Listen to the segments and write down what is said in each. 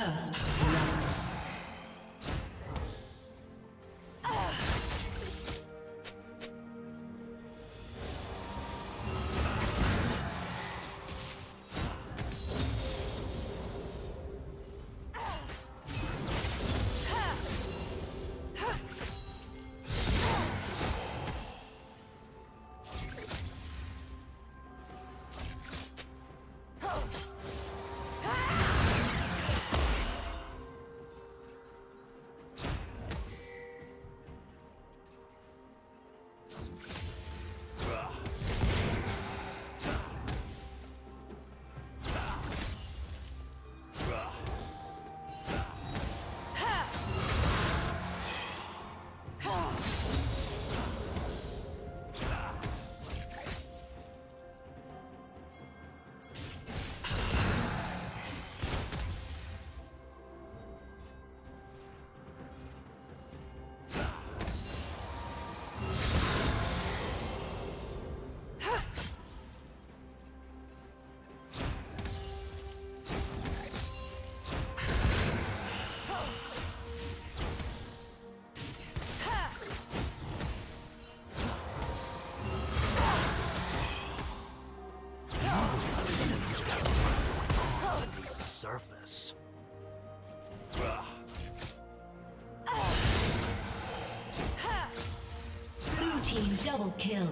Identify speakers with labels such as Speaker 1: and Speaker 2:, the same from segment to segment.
Speaker 1: First blood. surface. Blue team double kill.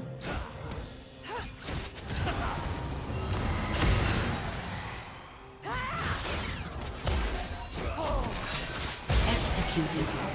Speaker 1: Executed.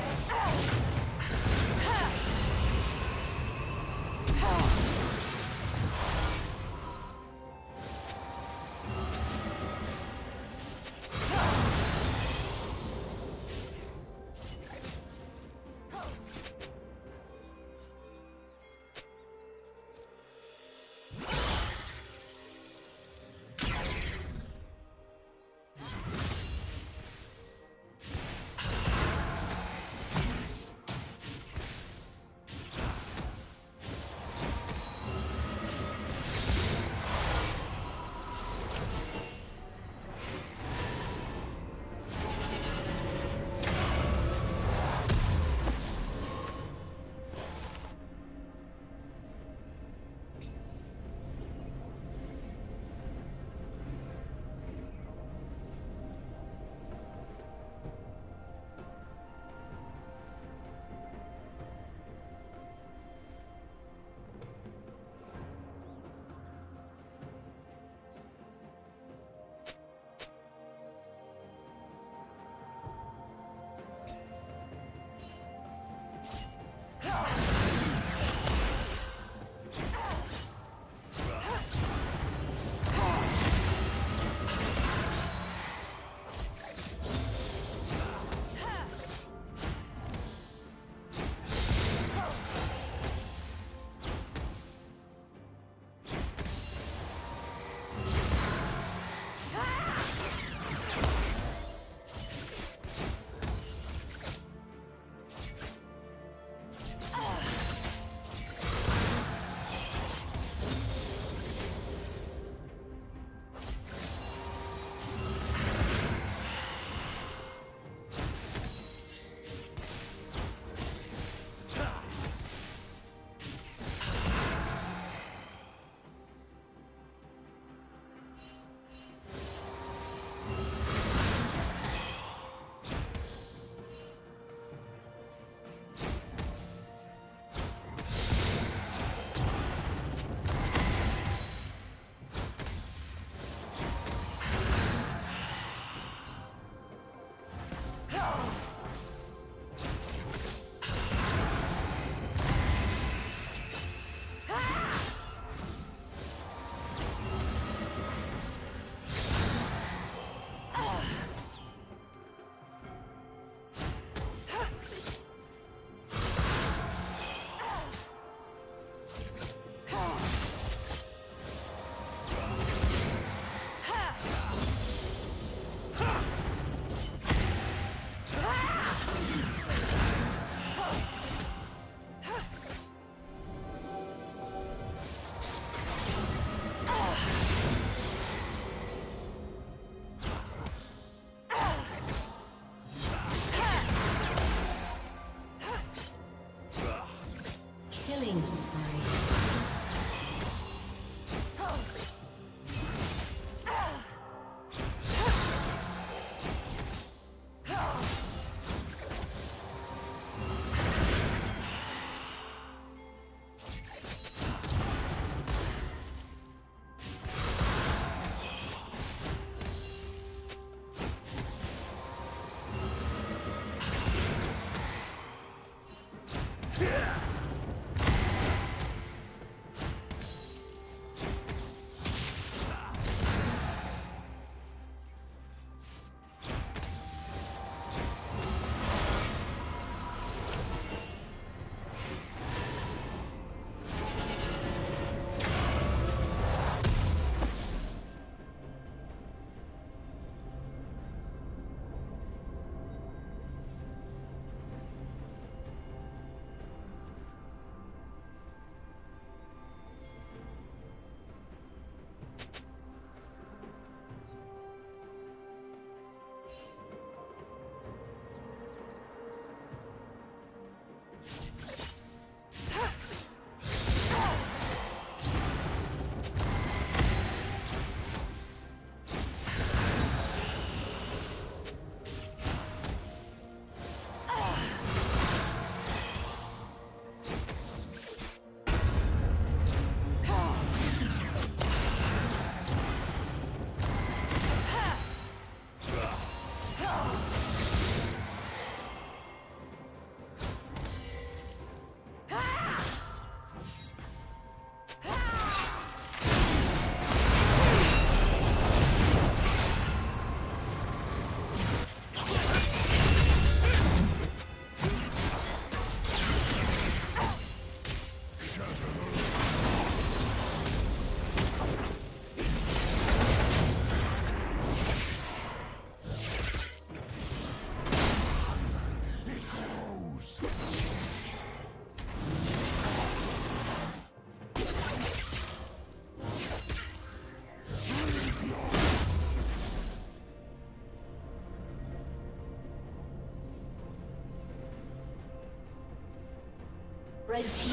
Speaker 1: Red team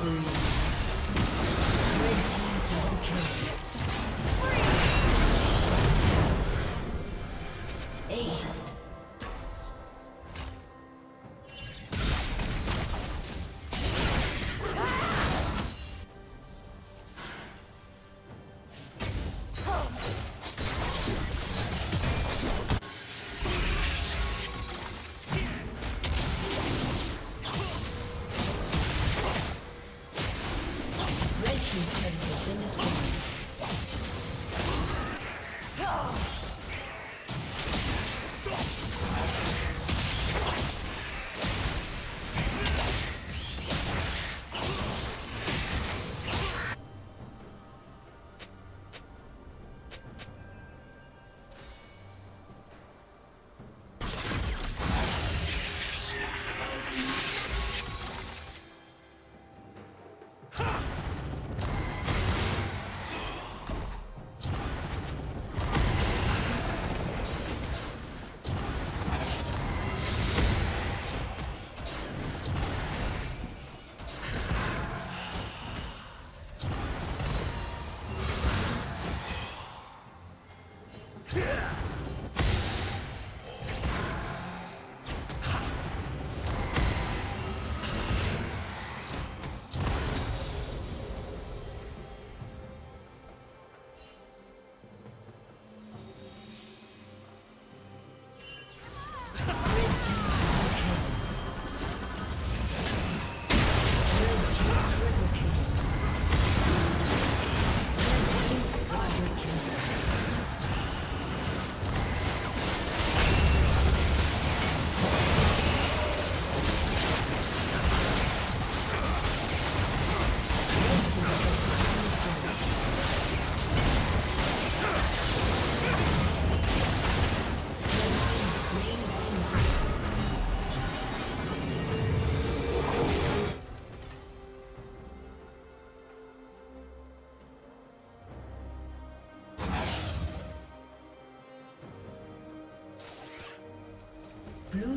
Speaker 1: spree.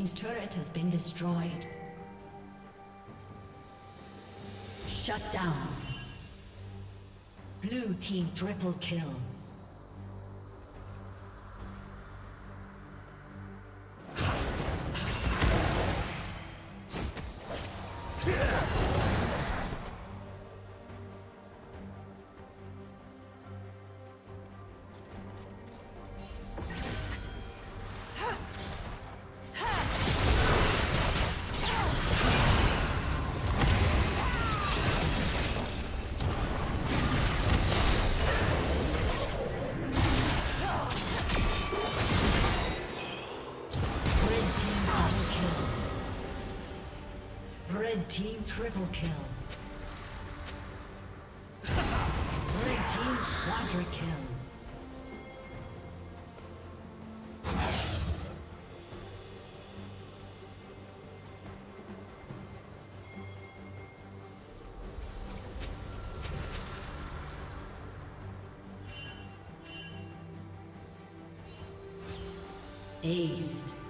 Speaker 1: team's turret has been destroyed. Shut down. Blue team triple kill. Team triple kill. Red team quadra kill. Aced.